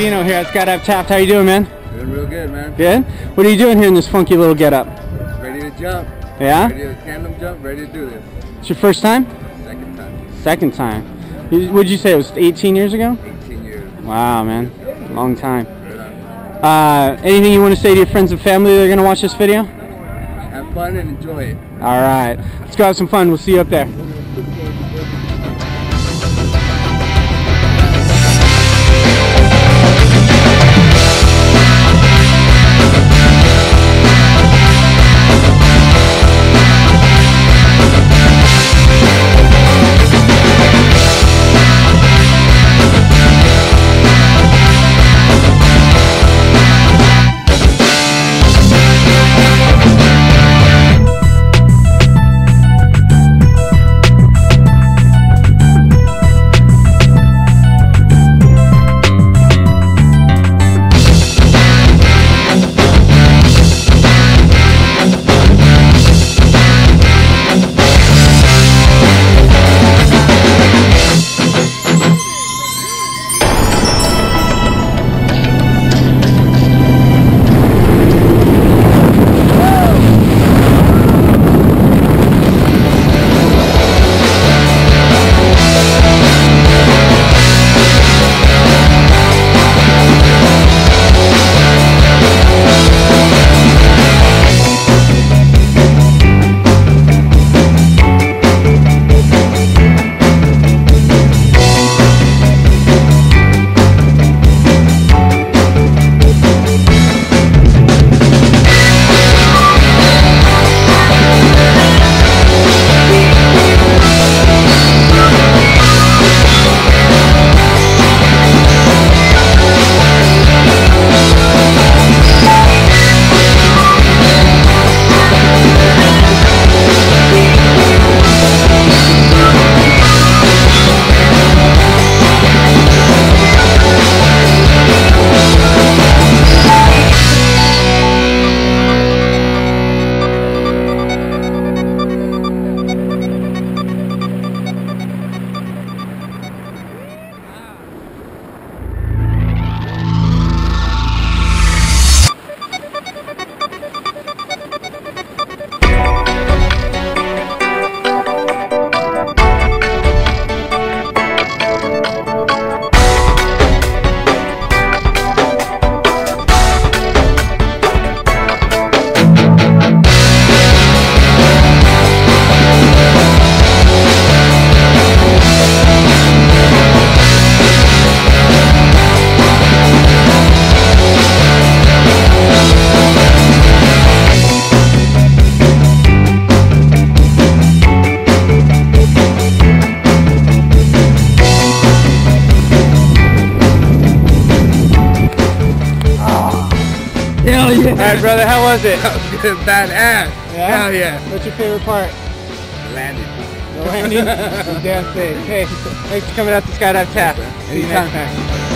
Bino here at Skydive Taft. How you doing, man? Doing real good, man. Good. What are you doing here in this funky little getup? Ready to jump. Yeah. Ready to tandem jump. Ready to do this. It's your first time? Second time. Second time. You- Would you say it was 18 years ago? 18 years. Wow, man. Long time. Right. Uh, anything you want to say to your friends and family that are going to watch this video? Have fun and enjoy it. All right. Let's go have some fun. We'll see you up there. All right, brother. How was it? Badass. Yeah? Hell yeah. What's your favorite part? Landing. The landing. the damn thing. Hey, thanks for coming out to Skydive Taft. See you next time.